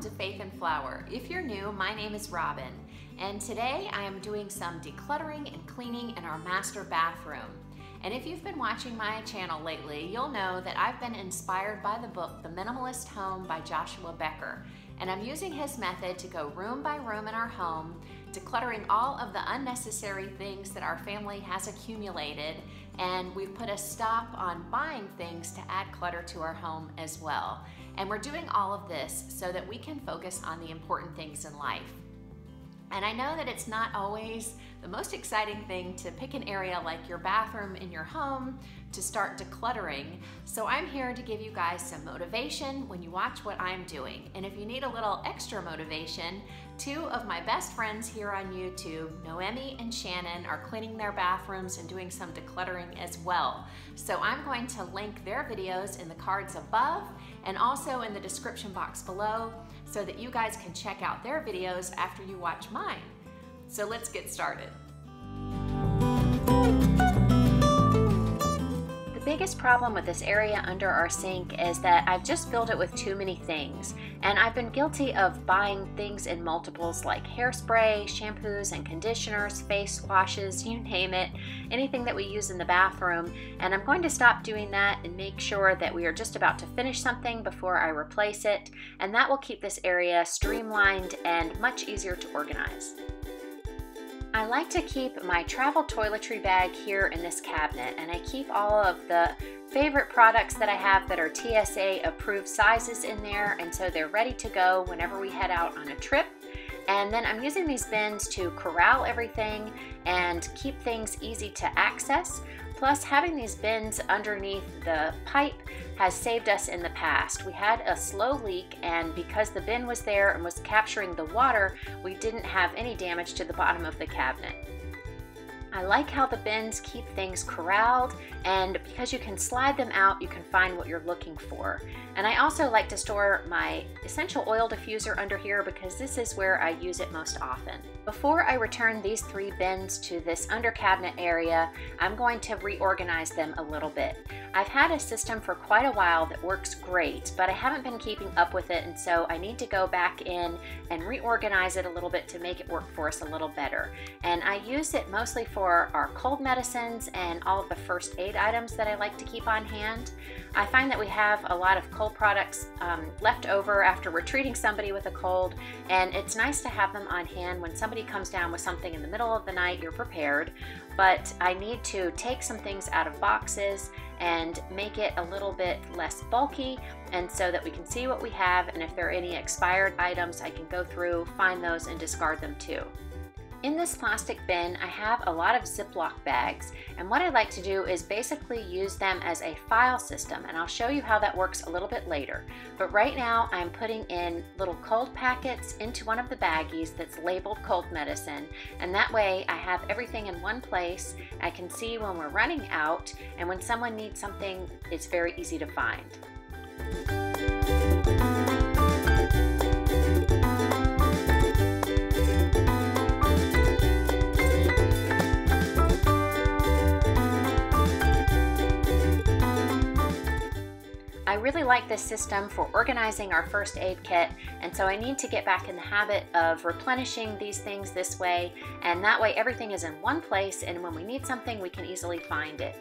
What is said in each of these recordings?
welcome to Faith and Flour. If you're new, my name is Robin, and today I am doing some decluttering and cleaning in our master bathroom. And if you've been watching my channel lately, you'll know that I've been inspired by the book The Minimalist Home by Joshua Becker. And I'm using his method to go room by room in our home, decluttering all of the unnecessary things that our family has accumulated. And we've put a stop on buying things to add clutter to our home as well. And we're doing all of this so that we can focus on the important things in life. And I know that it's not always the most exciting thing to pick an area like your bathroom in your home to start decluttering. So I'm here to give you guys some motivation when you watch what I'm doing. And if you need a little extra motivation, two of my best friends here on YouTube, Noemi and Shannon, are cleaning their bathrooms and doing some decluttering as well. So I'm going to link their videos in the cards above and also in the description box below so that you guys can check out their videos after you watch mine. So let's get started. The biggest problem with this area under our sink is that I've just filled it with too many things. And I've been guilty of buying things in multiples like hairspray, shampoos and conditioners, face washes, you name it, anything that we use in the bathroom. And I'm going to stop doing that and make sure that we are just about to finish something before I replace it. And that will keep this area streamlined and much easier to organize. I like to keep my travel toiletry bag here in this cabinet and I keep all of the favorite products that I have that are TSA approved sizes in there and so they're ready to go whenever we head out on a trip. And then I'm using these bins to corral everything and keep things easy to access. Plus, having these bins underneath the pipe has saved us in the past. We had a slow leak, and because the bin was there and was capturing the water, we didn't have any damage to the bottom of the cabinet. I like how the bins keep things corralled and because you can slide them out, you can find what you're looking for. And I also like to store my essential oil diffuser under here because this is where I use it most often. Before I return these three bins to this under cabinet area, I'm going to reorganize them a little bit. I've had a system for quite a while that works great, but I haven't been keeping up with it and so I need to go back in and reorganize it a little bit to make it work for us a little better. And I use it mostly for our cold medicines and all of the first aid items that I like to keep on hand. I find that we have a lot of cold products um, left over after we're treating somebody with a cold, and it's nice to have them on hand when somebody comes down with something in the middle of the night, you're prepared. But I need to take some things out of boxes and make it a little bit less bulky and so that we can see what we have and if there are any expired items I can go through, find those and discard them too. In this plastic bin, I have a lot of Ziploc bags, and what I like to do is basically use them as a file system, and I'll show you how that works a little bit later. But right now, I'm putting in little cold packets into one of the baggies that's labeled cold medicine, and that way I have everything in one place. I can see when we're running out, and when someone needs something, it's very easy to find. I really like this system for organizing our first aid kit and so I need to get back in the habit of replenishing these things this way and that way everything is in one place and when we need something we can easily find it.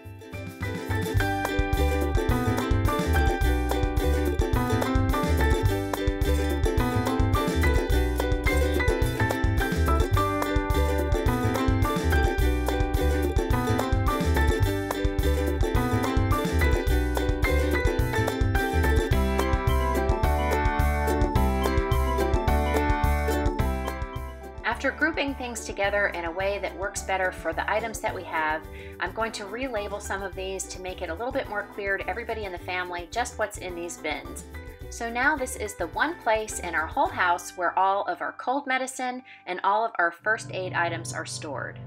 After grouping things together in a way that works better for the items that we have, I'm going to relabel some of these to make it a little bit more clear to everybody in the family just what's in these bins. So now this is the one place in our whole house where all of our cold medicine and all of our first aid items are stored.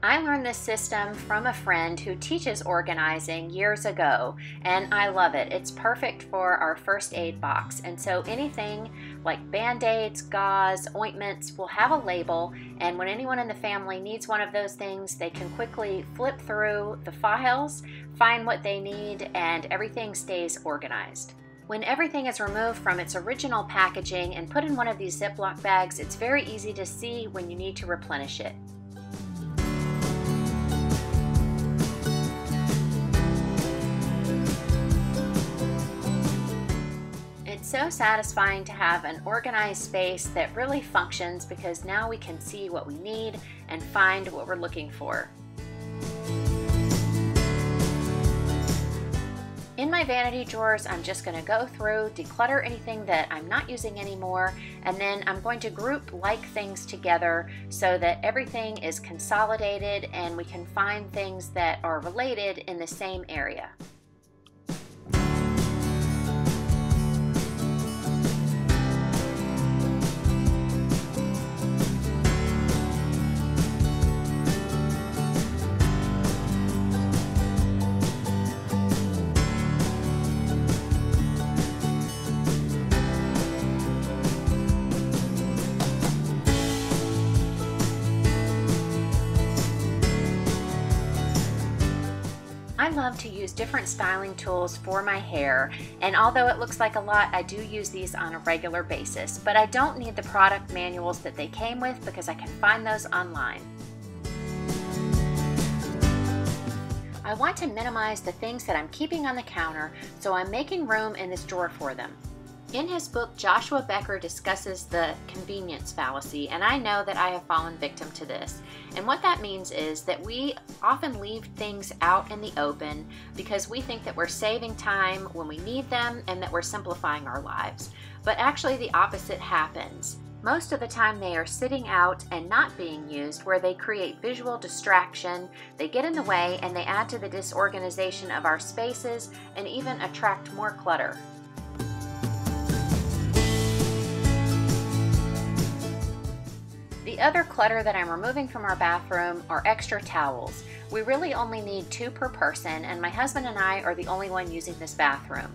I learned this system from a friend who teaches organizing years ago, and I love it. It's perfect for our first aid box. And so anything like band aids, gauze, ointments will have a label, and when anyone in the family needs one of those things, they can quickly flip through the files, find what they need, and everything stays organized. When everything is removed from its original packaging and put in one of these Ziploc bags, it's very easy to see when you need to replenish it. So satisfying to have an organized space that really functions because now we can see what we need and find what we're looking for. In my vanity drawers, I'm just going to go through, declutter anything that I'm not using anymore, and then I'm going to group like things together so that everything is consolidated and we can find things that are related in the same area. I love to use different styling tools for my hair, and although it looks like a lot, I do use these on a regular basis. But I don't need the product manuals that they came with because I can find those online. I want to minimize the things that I'm keeping on the counter, so I'm making room in this drawer for them. In his book, Joshua Becker discusses the convenience fallacy, and I know that I have fallen victim to this. And what that means is that we often leave things out in the open because we think that we're saving time when we need them and that we're simplifying our lives. But actually, the opposite happens. Most of the time, they are sitting out and not being used, where they create visual distraction, they get in the way, and they add to the disorganization of our spaces and even attract more clutter. The other clutter that I'm removing from our bathroom are extra towels. We really only need two per person and my husband and I are the only one using this bathroom.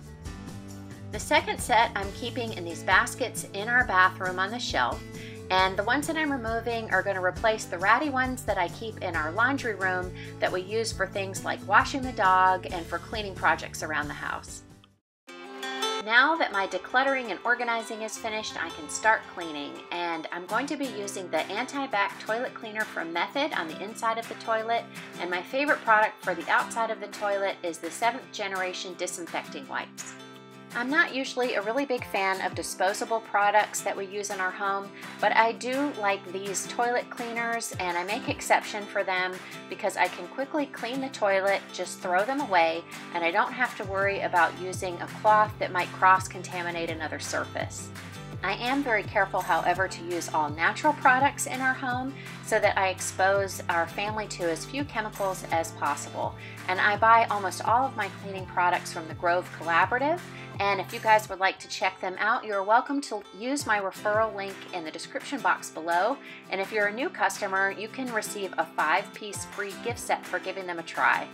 The second set I'm keeping in these baskets in our bathroom on the shelf and the ones that I'm removing are going to replace the ratty ones that I keep in our laundry room that we use for things like washing the dog and for cleaning projects around the house. Now that my decluttering and organizing is finished, I can start cleaning. And I'm going to be using the Anti-Bac Toilet Cleaner from Method on the inside of the toilet. And my favorite product for the outside of the toilet is the 7th generation disinfecting wipes. I'm not usually a really big fan of disposable products that we use in our home, but I do like these toilet cleaners and I make exception for them because I can quickly clean the toilet, just throw them away, and I don't have to worry about using a cloth that might cross-contaminate another surface. I am very careful, however, to use all natural products in our home so that I expose our family to as few chemicals as possible. And I buy almost all of my cleaning products from the Grove Collaborative, and if you guys would like to check them out, you're welcome to use my referral link in the description box below. And if you're a new customer, you can receive a five piece free gift set for giving them a try.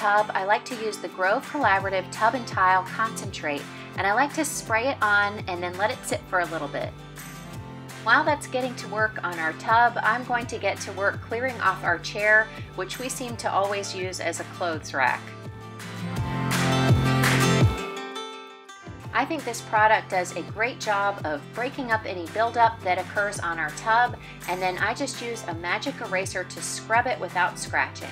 Tub, I like to use the Grove Collaborative Tub and Tile Concentrate and I like to spray it on and then let it sit for a little bit. While that's getting to work on our tub, I'm going to get to work clearing off our chair, which we seem to always use as a clothes rack. I think this product does a great job of breaking up any buildup that occurs on our tub, and then I just use a magic eraser to scrub it without scratching.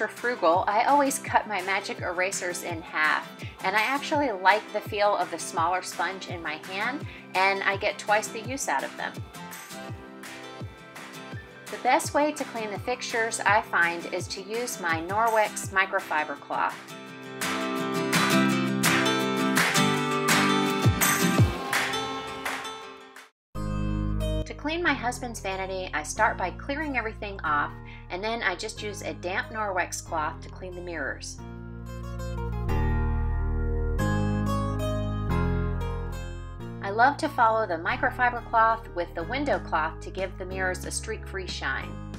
Extra frugal, I always cut my magic erasers in half. And I actually like the feel of the smaller sponge in my hand, and I get twice the use out of them. The best way to clean the fixtures I find is to use my Norwex microfiber cloth. To clean my husband's vanity, I start by clearing everything off and then I just use a damp Norwex cloth to clean the mirrors. I love to follow the microfiber cloth with the window cloth to give the mirrors a streak-free shine.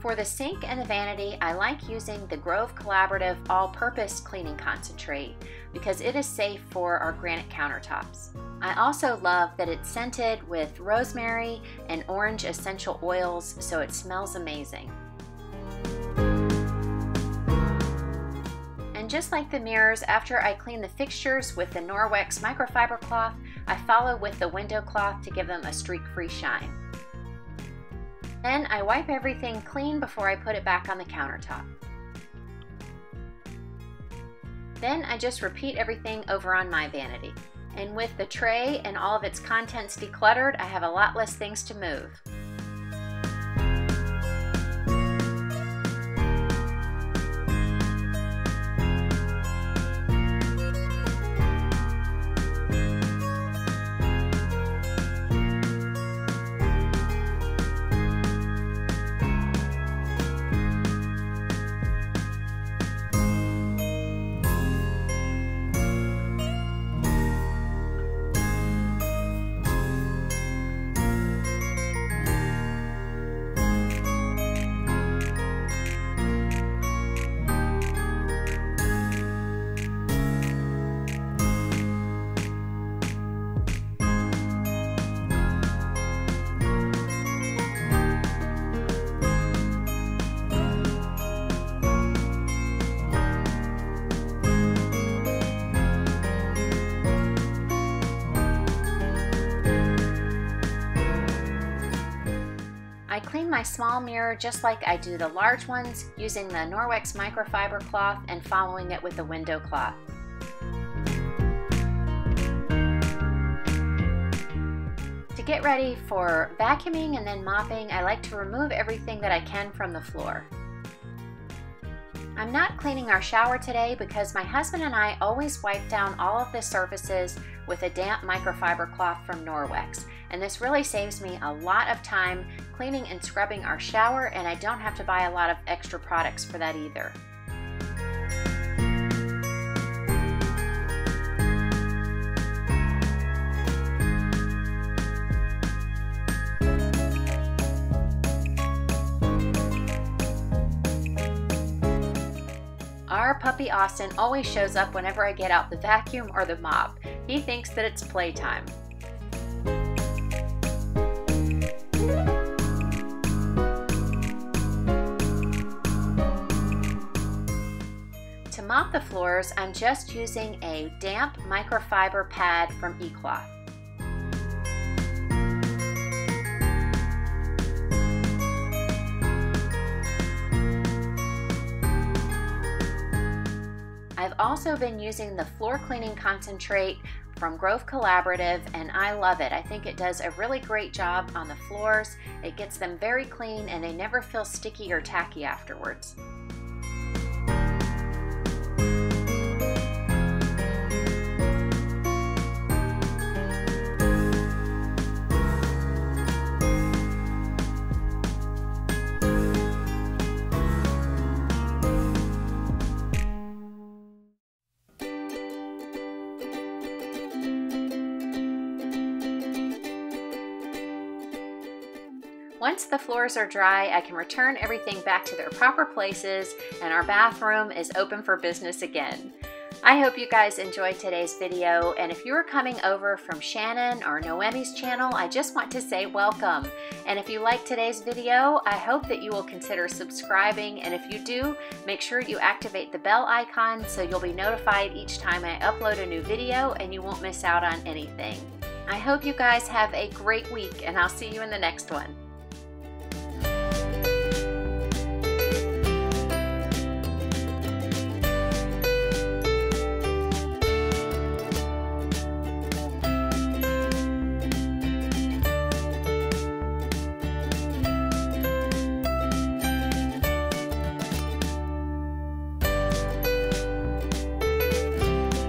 For the sink and the vanity, I like using the Grove Collaborative All-Purpose Cleaning Concentrate because it is safe for our granite countertops. I also love that it's scented with rosemary and orange essential oils so it smells amazing. And just like the mirrors, after I clean the fixtures with the Norwex microfiber cloth, I follow with the window cloth to give them a streak-free shine. Then I wipe everything clean before I put it back on the countertop. Then I just repeat everything over on my vanity. And with the tray and all of its contents decluttered, I have a lot less things to move. Clean my small mirror just like I do the large ones using the Norwex microfiber cloth and following it with the window cloth. To get ready for vacuuming and then mopping, I like to remove everything that I can from the floor. I'm not cleaning our shower today because my husband and I always wipe down all of the surfaces with a damp microfiber cloth from Norwex. And this really saves me a lot of time cleaning and scrubbing our shower and I don't have to buy a lot of extra products for that either. Our puppy Austin always shows up whenever I get out the vacuum or the mop. He thinks that it's playtime. The floors, I'm just using a damp microfiber pad from eCloth. I've also been using the floor cleaning concentrate from Grove Collaborative and I love it. I think it does a really great job on the floors. It gets them very clean and they never feel sticky or tacky afterwards. Once the floors are dry, I can return everything back to their proper places and our bathroom is open for business again. I hope you guys enjoyed today's video and if you are coming over from Shannon or Noemi's channel, I just want to say welcome. And if you like today's video, I hope that you will consider subscribing and if you do, make sure you activate the bell icon so you'll be notified each time I upload a new video and you won't miss out on anything. I hope you guys have a great week and I'll see you in the next one.